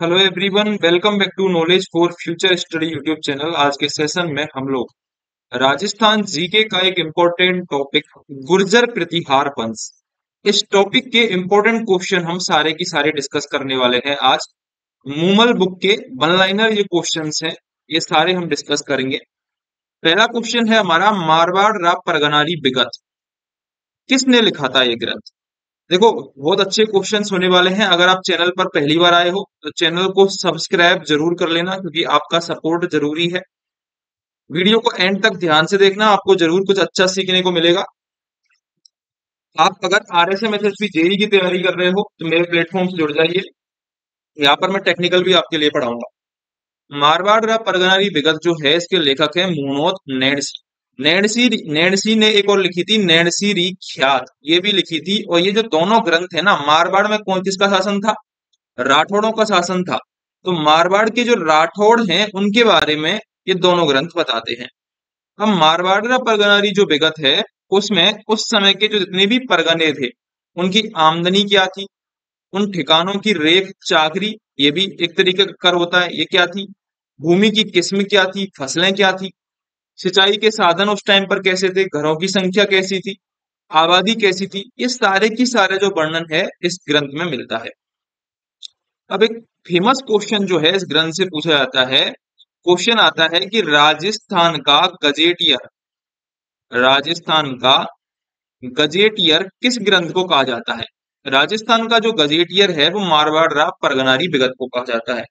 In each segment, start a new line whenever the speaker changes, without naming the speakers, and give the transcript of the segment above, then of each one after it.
Hello everyone welcome back to knowledge for future study YouTube channel आज के session में हम लोग राजस्थान जीके का एक इम्पोर्टेंट टॉपिक गुर्जर प्रतिहार वंश इस टॉपिक के इम्पोर्टेंट क्वेश्चन हम सारे की सारे डिस्कस करने वाले हैं आज. मूमल बुक के वन लाइनर ये क्वेश्चन हैं, ये सारे हम डिस्कस करेंगे. पहला क्वेश्चन है हमारा मारवाड़ राव परगनारी बिगत किसने लिखा था ये ग्रंथ? देखो, बहुत अच्छे क्वेश्चन होने वाले हैं। अगर आप चैनल पर पहली बार आए हो तो चैनल को सब्सक्राइब ज़रूर कर लेना, क्योंकि आपका सपोर्ट ज़रूरी है। वीडियो को एंड तक ध्यान से देखना, आपको ज़रूर कुछ अच्छा सीखने को मिलेगा। आप अगर R S M S S JE की तैयारी कर रहे हो तो मेरे प्लेटफॉर्म से जुड़ जाइए। यहाँ पर मैं टेक्निकल भी आपके लिए पढ़ाऊँगा। मारवाड़ परगनारी विगत जो है, इसके लेखक है मुनोद नेडसी। नैणसी नैणसी ने एक और लिखी थी नैणसी री ख्यात। ये भी लिखी थी, और ये जो दोनों ग्रंथ है ना, मारवाड़ में कौन किसका शासन था? राठौड़ों का शासन था। तो मारवाड़ के जो राठौड़ हैं, उनके बारे में ये दोनों ग्रंथ बताते हैं। अब मारवाड़ परगनारी जो विगत है, उसमें उस समय के जो जितने भी परगने थे, उनकी आमदनी क्या थी? उन ठिकानों की रेख चाकरी, ये भी एक तरीके का कर होता है, ये क्या थी? भूमि की किस्म क्या थी? फ़सलें क्या थी? सिंचाई के साधन उस टाइम पर कैसे थे? घरों की संख्या कैसी थी? आबादी कैसी थी? ये सारे की सारे जो वर्णन है, इस ग्रंथ में मिलता है। अब एक फ़ेमस क्वेश्चन जो है, इस ग्रंथ से पूछा जाता है। क्वेश्चन आता है कि राजस्थान का गजेटियर राजस्थान का गजेटियर किस ग्रंथ को कहा जाता है? राजस्थान का जो गजेटियर है, वो मारवाड़ राव परगनारी विगत को कहा जाता है।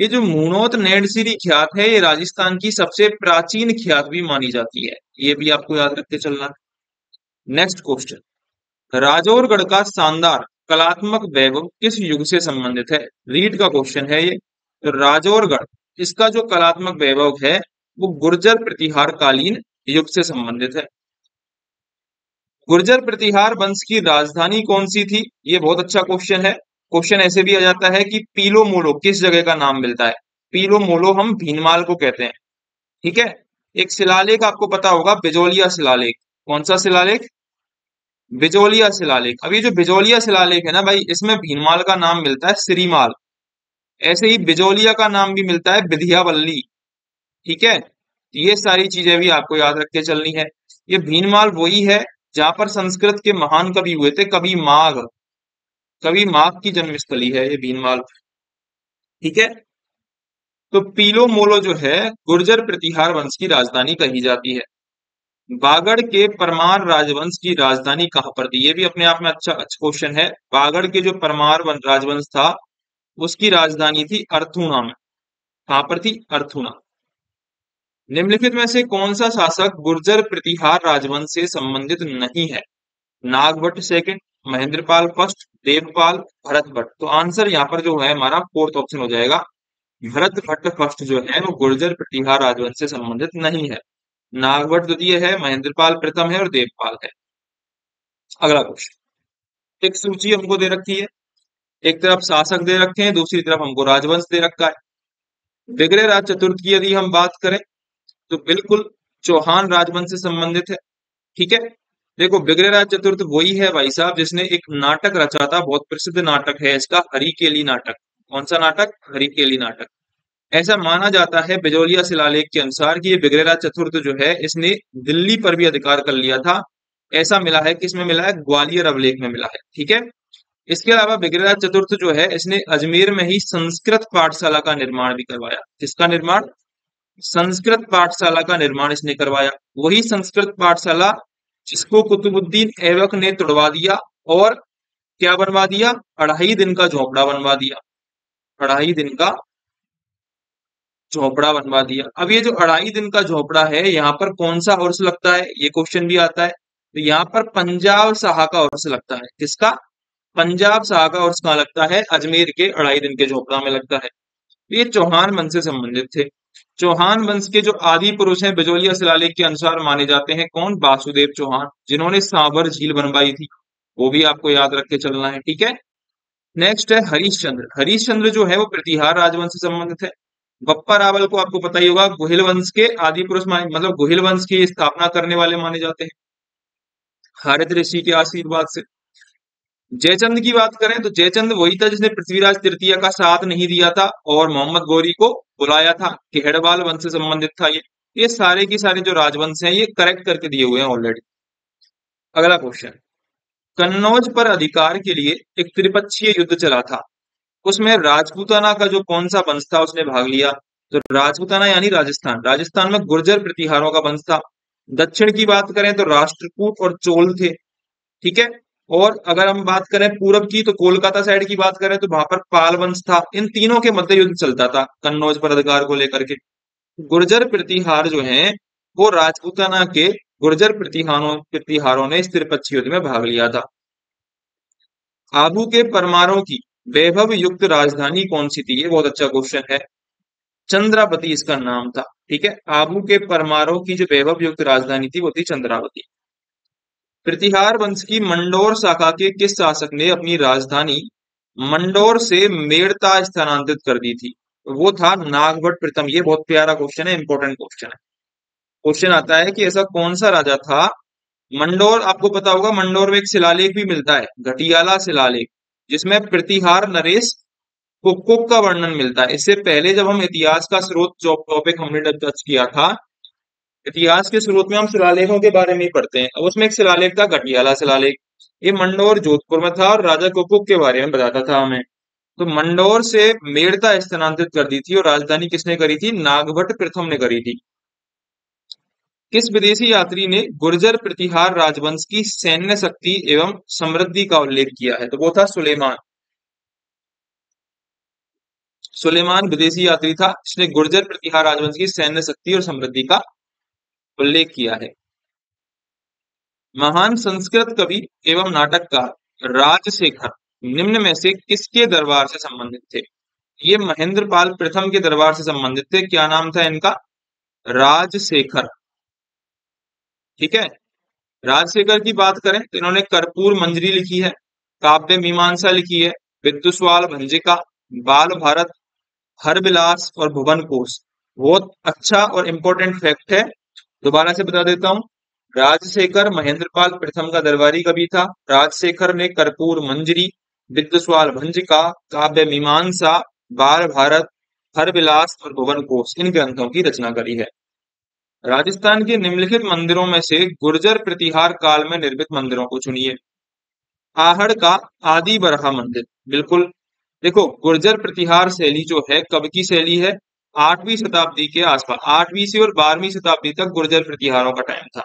ये जो मूनोत नेडसिरी ख्यात है, ये राजस्थान की सबसे प्राचीन ख्यात भी मानी जाती है। ये भी आपको याद रखते चलना। नेक्स्ट क्वेश्चन राजौरगढ़ का शानदार कलात्मक वैभव किस युग से संबंधित है? रीड का क्वेश्चन है ये। तो राजौरगढ़, इसका जो कलात्मक वैभव है, वो गुर्जर प्रतिहार कालीन युग से संबंधित है। गुर्जर प्रतिहार वंश की राजधानी कौन सी थी? ये बहुत अच्छा क्वेश्चन है। क्वेश्चन ऐसे भी आ जाता है कि पीलो मोलो किस जगह का नाम मिलता है? पीलो मोलो हम भीनमाल को कहते हैं। ठीक है? एक शिलालेख आपको पता होगा, बिजोलिया शिलालेख। कौन सा शिलालेख? बिजोलिया शिलालेख। अब ये जो बिजोलिया शिलालेख है ना भाई, इसमें भीनमाल का नाम मिलता है श्रीमाल ऐसे ही बिजोलिया का नाम भी मिलता है विधियावल्ली ठीक है? ये सारी चीज़ें भी आपको याद रख के चलनी है। ये भीनमाल वही है, जहाँ पर संस्कृत के महान कवि हुए थे, कवि माघ। कवि माघ की जन्मस्थली है ये भीनमाल ठीक है? तो पीलो मोलो जो है, गुर्जर प्रतिहार वंश की राजधानी कही जाती है। बागड़ के परमार राजवंश की राजधानी कहाँ पर थी? ये भी अपने आप में अच्छा अच्छा क्वेश्चन है। बागड़ के जो परमार राजवंश था, उसकी राजधानी थी अर्थुना में। कहाँ पर थी? अर्थुना। निम्नलिखित में से कौन सा शासक गुर्जर प्रतिहार राजवंश से संबंधित नहीं है? Nagabhata second Mahendrapala first, Devapala Bharat Bhatt. तो आंसर यहाँ पर जो है, हमारा फोर्थ ऑप्शन हो जाएगा। भरत भट्ट फ़र्स्ट जो है, वो गुर्जर प्रतिहार राजवंश से संबंधित नहीं है। नागभट्ट द्वितीय है, महेंद्रपाल प्रथम है और देवपाल है। अगला क्वेश्चन एक सूची हमको दे रखी है। एक तरफ़ शासक दे रखे हैं, दूसरी तरफ़ हमको राजवंश दे रखा है। विग्रह राज चतुर्थ की यदि हम बात करें तो बिल्कुल चौहान राजवंश से संबंधित है, ठीक है? देखो बिग्रेराज चतुर्थ वही है भाई साहब, जिसने एक नाटक रचा था, बहुत प्रसिद्ध नाटक है इसका, हरिकेली नाटक। कौन सा नाटक? हरिकेली नाटक। ऐसा माना जाता है बिजोलिया शिलालेख के अनुसार कि ये बिग्रेराज चतुर्थ जो है, इसने दिल्ली पर भी अधिकार कर लिया था। ऐसा मिला है किसमें मिला है? ग्वालियर अवलेख में मिला है, ठीक है? इसके अलावा बिग्रेराज चतुर्थ जो है, इसने अजमेर में ही संस्कृत पाठशाला का निर्माण भी करवाया। किसका निर्माण? संस्कृत पाठशाला का निर्माण इसने करवाया। वही संस्कृत पाठशाला जिसको कुतुबुद्दीन ऐबक ने तोड़वा दिया और क्या बनवा दिया? अढ़ाई दिन का झोपड़ा बनवा दिया। अढ़ाई दिन का झोपड़ा बनवा दिया। अब ये जो अढ़ाई दिन का झोपड़ा है, यहाँ पर कौन सा उर्स लगता है? ये क्वेश्चन भी आता है। तो यहाँ पर पंजाब शाह का उर्स लगता है। किसका? पंजाब शाह का उर्स कहाँ लगता है? अजमेर के अढ़ाई दिन के झोपड़ा में लगता है। ये चौहान मन से संबंधित थे। चौहान वंश के जो आदि पुरुष हैं, बिजोलिया शिलालेख के अनुसार माने जाते हैं, कौन? वासुदेव चौहान, जिन्होंने सांबर झील बनवाई थी। वो भी आपको याद रख के चलना है, ठीक है? नेक्स्ट है हरीशचंद्र। हरीशचंद्र जो है, वो प्रतिहार राजवंश से संबंधित है। बप्पा रावल को आपको पता ही होगा, गुहिल वंश के आदि पुरुष माने मतलब गुहिल वंश की स्थापना करने वाले माने जाते हैं। हरित ऋषि के आशीर्वाद से। जयचंद की बात करें तो जयचंद वही था जिसने पृथ्वीराज तृतीय का साथ नहीं दिया था और मोहम्मद गौरी को बुलाया था कि हेडवाल वंश से संबंधित था ये। ये सारे की सारे जो राजवंश हैं, ये करेक्ट करके दिए हुए हैं ऑलरेडी अगला क्वेश्चन कन्नौज पर अधिकार के लिए एक त्रिपक्षीय युद्ध चला था। उसमें राजपूताना का जो कौन सा वंश था, उसने भाग लिया। तो राजपूताना यानी राजस्थान। राजस्थान में गुर्जर प्रतिहारों का वंश था। दक्षिण की बात करें तो राष्ट्रकूट और चोल थे। ठीक है? और अगर हम बात करें पूरब की तो कोलकाता साइड की बात करें तो वहाँ पर पाल वंश था। इन तीनों के मध्य युद्ध चलता था, कन्नौज पर अधिकार को लेकर के। गुर्जर प्रतिहार जो हैं, वो राजपूताना के गुर्जर प्रतिहारों प्रतिहारों ने इस त्रिपक्षी युद्ध में भाग लिया था। आबू के परमारों की वैभव युक्त राजधानी कौन सी थी? ये बहुत अच्छा क्वेश्चन है। चंद्रावती इसका नाम था, ठीक है? आबू के परमारों की जो वैभव युक्त राजधानी थी, वो थी चंद्रावती। प्रतिहार वंश की मंडोर शाखा के किस शासक ने अपनी राजधानी मंडोर से मेड़ता स्थानांतरित कर दी थी? वो था नागभट प्रथम ये बहुत प्यारा क्वेश्चन है इंपॉर्टेंट क्वेश्चन है। क्वेश्चन आता है कि ऐसा कौन सा राजा था? मंडोर, आपको पता होगा, मंडोर में एक शिलालेख भी मिलता है, घटियाला शिलालेख, जिसमें प्रतिहार नरेश कुक का वर्णन मिलता है। इससे पहले जब हम इतिहास का स्रोत टॉपिक हमने टच किया था इतिहास के स्रोत में हम शिलालेखों के बारे में पढ़ते हैं। अब उसमें एक शिलालेख था, घटियाला शिलालेख। ये मंडोर, जोधपुर में था और राजा कुकुक के बारे में बताता था हमें। तो मंडोर से मेड़ता स्थानांतरित कर दी थी और राजधानी किसने करी थी? नागभट्ट प्रथम ने करी थी। किस विदेशी यात्री ने गुर्जर प्रतिहार राजवंश की सैन्य शक्ति एवं समृद्धि का उल्लेख किया है? तो वो था सुलेमान। सुलेमान विदेशी यात्री था, जिसने गुर्जर प्रतिहार राजवंश की सैन्य शक्ति और समृद्धि का उल्लेख किया है। महान संस्कृत कवि एवं नाटककार राजशेखर, निम्न में से किसके दरबार से संबंधित थे? ये महेंद्र पाल प्रथम के दरबार से संबंधित थे। क्या नाम था इनका? राजशेखर। ठीक है? राजशेखर की बात करें तो इन्होंने कर्पूर मंजरी लिखी है, काव्य मीमांसा लिखी है, विद्युस्वाल भंजिका, बाल भारत हर विलास और भुवन कोश। बहुत अच्छा और इंपॉर्टेंट फैक्ट है दोबारा से बता देता हूँ। राजशेखर महेंद्रपाल प्रथम का दरबारी कवि था। राजशेखर ने कर्पूर मंजरी विद्युस्वाल भंजिका काव्य मीमांसा बाल भारत, हर विलास और भुवन कोश इन ग्रंथों की रचना करी है। राजस्थान के निम्नलिखित मंदिरों में से गुर्जर प्रतिहार काल में निर्मित मंदिरों को चुनिए। आहड़ का आदि बरहा मंदिर, बिल्कुल। देखो, गुर्जर प्रतिहार शैली जो है कब की शैली है आठवीं शताब्दी के आसपास, आठवीं से और बारहवीं शताब्दी तक गुर्जर प्रतिहारों का टाइम था।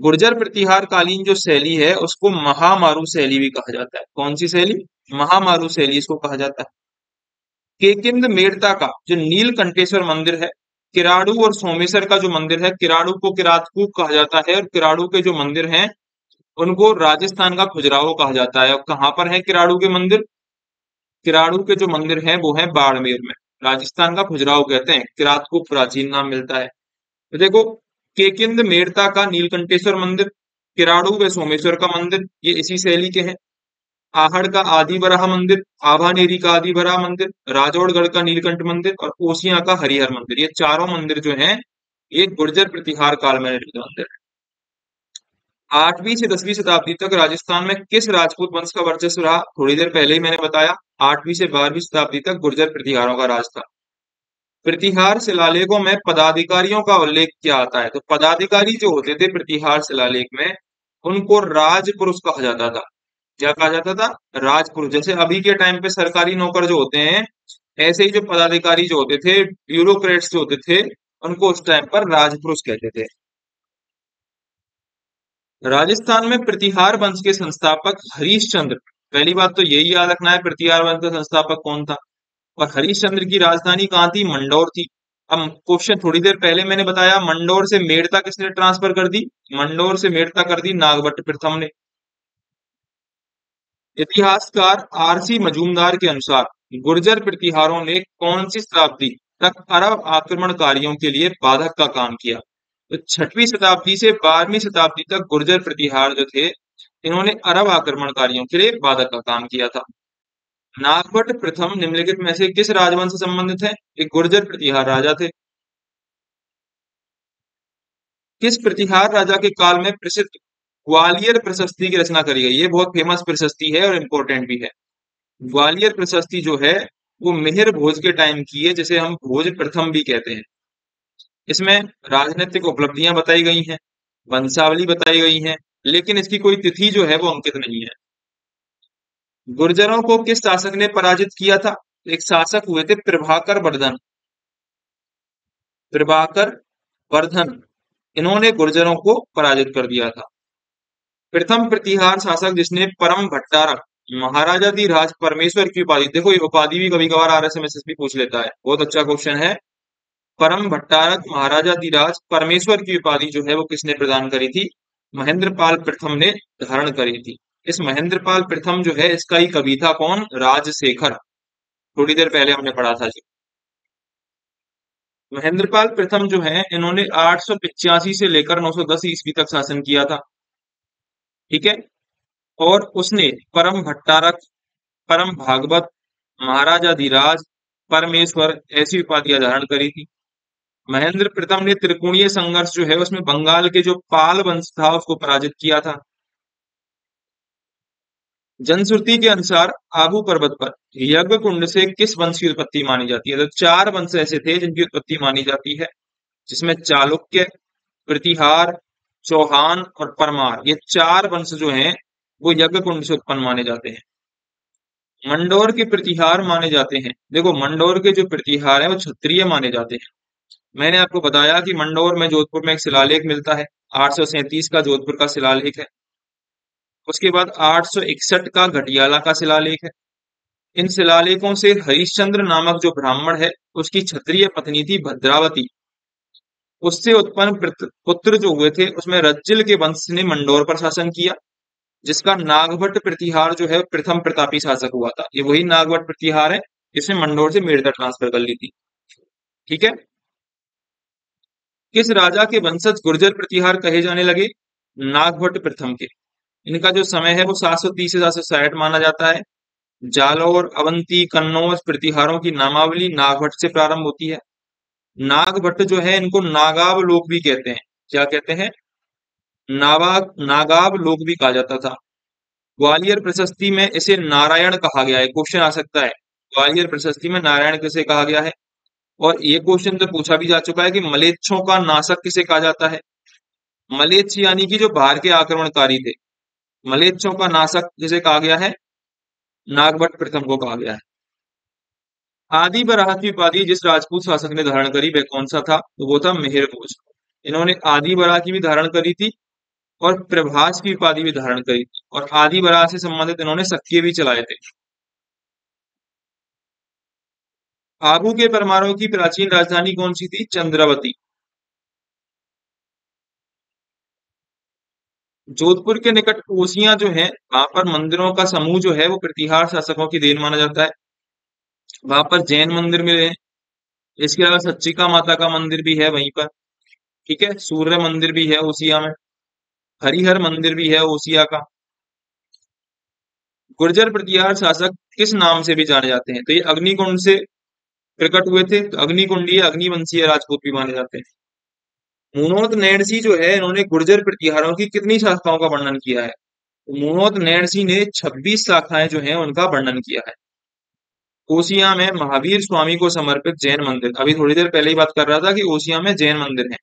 गुर्जर प्रतिहार कालीन जो शैली है, उसको महामारू शैली भी कहा जाता है। कौन सी शैली? महामारू शैली इसको कहा जाता है। केकिंद मेड़ता का जो नीलकंठेश्वर मंदिर है, किराड़ू और सोमेश्वर का जो मंदिर है, किराड़ू को किरातकूप कहा जाता है और किराड़ू के जो मंदिर हैं, उनको राजस्थान का खुजराहो कहा जाता है। और कहाँ पर है किराड़ू के मंदिर? किराड़ू के जो मंदिर हैं, वो है बाड़मेर में। राजस्थान का खुजराव कहते हैं किरात को प्राचीन नाम मिलता है। तो देखो, केकिंद मेड़ता का नीलकंठेश्वर मंदिर, किराड़ू व सोमेश्वर का मंदिर, ये इसी शैली के हैं। आहड़ का आदि बराह मंदिर, आभानेरी का आदि बराह मंदिर, राजौड़गढ़ का नीलकंठ मंदिर और कोसिया का हरिहर मंदिर। ये चारों मंदिर जो हैं, ये गुर्जर प्रतिहार काल में निर्मित मंदिर है। आठवीं से दसवीं शताब्दी तक राजस्थान में किस राजपूत वंश का वर्चस्व रहा, थोड़ी देर पहले ही मैंने बताया। आठवीं से बारहवीं शताब्दी तक गुर्जर प्रतिहारों का राज था। प्रतिहार शिलालेखों में पदाधिकारियों का उल्लेख क्या आता है तो पदाधिकारी जो होते थे प्रतिहार शिलालेख में, उनको राजपुरुष कहा जाता था। क्या कहा जाता था? राजपुरुष। जैसे अभी के टाइम पे सरकारी नौकर जो होते हैं, ऐसे ही जो पदाधिकारी जो होते थे, ब्यूरोक्रेट्स जो होते थे, उनको उस टाइम पर राजपुरुष कहते थे। राजस्थान में प्रतिहार वंश के संस्थापक हरीशचंद्र पहली बात तो यही याद रखना है प्रतिहार वंश का संस्थापक कौन था? और हरीशचंद्र की राजधानी कहाँ थी? मंडौर थी। अब क्वेश्चन थोड़ी देर पहले मैंने बताया, मंडोर से मेड़ता किसने ट्रांसफ़र कर दी? मंडौर से मेड़ता कर दी नागभट्ट प्रथम ने। इतिहासकार आरसी मजूमदार के अनुसार, गुर्जर प्रतिहारों ने कौन सी शताब्दी तक अरब आक्रमणकारियों के लिए बाधक का काम किया? तो छठवीं शताब्दी से बारहवीं शताब्दी तक गुर्जर प्रतिहार जो थे इन्होंने अरब आक्रमणकारियों के लिए बाधक का काम किया था। नागभट्ट प्रथम निम्नलिखित में से किस राजवंश से संबंधित है? एक गुर्जर प्रतिहार राजा थे। किस प्रतिहार राजा के काल में प्रसिद्ध ग्वालियर प्रशस्ति की रचना करी गई? ये बहुत फ़ेमस प्रशस्ति है और इम्पोर्टेंट भी है। ग्वालियर प्रशस्ति जो है, वो मेहर भोज के टाइम की है, जिसे हम भोज प्रथम भी कहते हैं। इसमें राजनीतिक उपलब्धियाँ बताई गई हैं, वंशावली बताई गई है लेकिन इसकी कोई तिथि जो है वो अंकित नहीं है। गुर्जरों को किस शासक ने पराजित किया था? एक शासक हुए थे प्रभाकर वर्धन। प्रभाकर वर्धन, इन्होंने गुर्जरों को पराजित कर दिया था। प्रथम प्रतिहार शासक जिसने परम भट्टारक महाराजा दी राज परमेश्वर की उपाधि। देखो, ये उपाधि भी कभी कभार आर एस एम एस पूछ लेता है। बहुत अच्छा क्वेश्चन है। परम भट्टारक, महाराजा धीराज परमेश्वर की उपाधि जो है वो किसने प्रदान करी थी? महेंद्र पाल प्रथम ने धारण करी थी। इस महेंद्रपाल प्रथम जो है, इसका ही कवि था कौन? राजशेखर। थोड़ी देर पहले हमने पढ़ा था जो। महेंद्र पाल प्रथम जो है, इन्होंने आठ से लेकर 910 ईस्वी तक शासन किया था। ठीक है? और उसने परम भट्टारक, परम भागवत, महाराजा धीराज, परमेश्वर ऐसी उपाधियाँ धारण करी थी। महेंद्र प्रथम ने त्रिकोणीय संघर्ष जो है उसमें बंगाल के जो पाल वंश था उसको पराजित किया था। जनश्रुति के अनुसार आबू पर्वत पर यज्ञ कुंड से किस वंश की उत्पत्ति मानी जाती है? तो चार वंश ऐसे थे जिनकी उत्पत्ति मानी जाती है, जिसमें चालुक्य, प्रतिहार, चौहान और परमार। ये चार वंश जो हैं, वो यज्ञ कुंड से उत्पन्न माने जाते हैं। मंडोर के प्रतिहार माने जाते हैं। देखो, मंडोर के जो प्रतिहार है, वो क्षत्रिय माने जाते हैं। मैंने आपको बताया कि मंडोर में जोधपुर में एक शिलालेख मिलता है, आठ का जोधपुर का शिलालेख है। उसके बाद आठ सौ इकसठ का घटियाला का शिलालेख है। इन शिलालेखों से हरिश्चंद्र नामक जो ब्राह्मण है, उसकी क्षत्रिय पत्नी थी भद्रावती। उससे उत्पन्न पुत्र जो हुए थे, उसमें रज्जिल के वंश ने मंडोर पर शासन किया, जिसका नागभट्ट प्रतिहार जो है, प्रथम प्रतापी शासक हुआ था। ये वही नागभट्ट प्रतिहार है, जिसने मंडोर से मेड़ता ट्रांसफ़र कर ली थी। ठीक है? किस राजा के वंशज गुर्जर प्रतिहार कहे जाने लगे? नागभट्ट प्रथम के। इनका जो समय है वो सात सौ तीस से सात सौ साठ माना जाता है। जालौर, अवंती, कन्नौज प्रतिहारों की नामावली नागभट्ट से प्रारंभ होती है। नागभट्ट जो है, इनको नागाब लोग भी कहते हैं। क्या कहते हैं? नावा नागाब लोग भी कहा जाता था। ग्वालियर प्रशस्ति में इसे नारायण कहा गया है। क्वेश्चन आ सकता है। ग्वालियर प्रशस्ति में नारायण किसे कहा गया है? और ये क्वेश्चन तो पूछा भी जा चुका है कि मलेच्छों का नाशक किसे कहा जाता है? मलेच्छ यानी कि जो बाहर के आक्रमणकारी थे। मलेच्छों का नाशक जिसे कहा गया है? नागभट्ट प्रथम को कहा गया है। आदि बराह की उपाधि जिस राजपूत शासक ने धारण करी, वह कौन सा था? तो वो था मेहर भोज। इन्होंने आदि बराह की भी धारण करी थी और प्रभास की उपाधि भी धारण करी थी। और आदि बराह से संबंधित इन्होंने सक्रिय भी चलाए थे। आबू के परमाणु की प्राचीन राजधानी कौन सी थी? चंद्रावती। जोधपुर के निकट ओसियाँ जो है, वहाँ पर मंदिरों का समूह जो है, वो प्रतिहार शासकों की देन माना जाता है। वहाँ पर जैन मंदिर मिले हैं। इसके अलावा सच्चिका माता का मंदिर भी है वहीं पर। ठीक है? सूर्य मंदिर भी है ओसिया में। हरिहर मंदिर भी है ओसिया का। गुर्जर प्रतिहार शासक किस नाम से भी जाने जाते हैं? तो ये अग्निकुंड से प्रकट हुए थे तो अग्निकुंडीय अग्निवंशीय राजपूत भी माने जाते हैं। मुनोत नैणसी जो है, इन्होंने गुर्जर प्रतिहारों की कितनी शाखाओं का वर्णन किया है? तो मुनोत नैणसी ने 26 शाखाएँ जो हैं, उनका वर्णन किया है। ओसिया में महावीर स्वामी को समर्पित जैन मंदिर। अभी थोड़ी देर पहले ही बात कर रहा था कि ओसिया में जैन मंदिर है।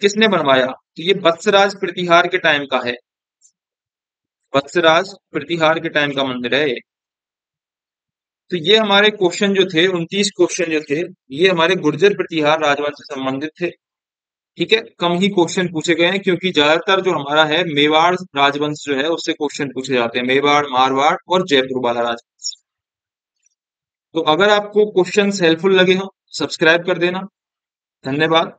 किसने बनवाया? तो ये वत्सराज प्रतिहार के टाइम का है। वत्सराज प्रतिहार के टाइम का मंदिर है तो ये हमारे क्वेश्चन जो थे, उनतीस क्वेश्चन जो थे, ये हमारे गुर्जर प्रतिहार राजवंश से संबंधित थे। ठीक है? कम ही क्वेश्चन पूछे गए हैं, क्योंकि ज़्यादातर जो हमारा है, मेवाड़ राजवंश जो है, उससे क्वेश्चन पूछे जाते हैं। मेवाड़, मारवाड़ और जयपुर वाला राजवंश। तो अगर आपको क्वेश्चन हेल्पफुल लगे हो, सब्सक्राइब कर देना। धन्यवाद।